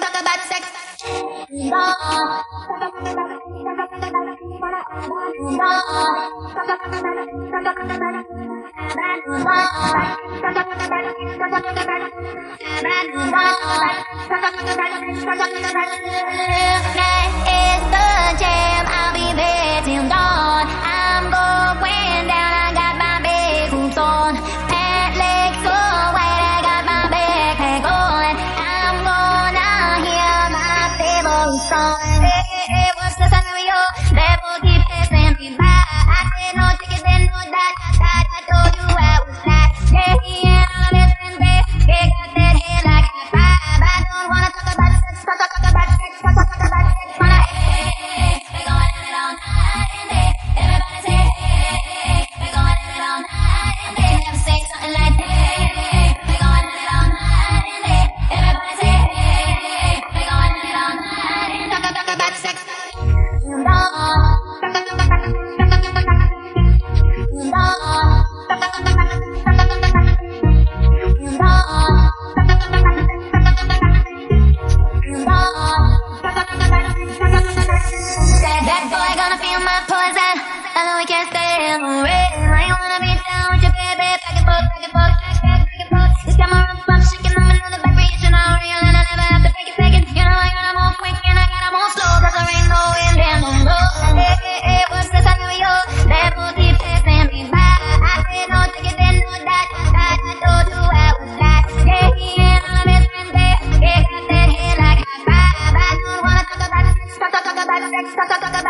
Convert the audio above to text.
talk about sex. That is the jam. time. 嘎嘎嘎嘎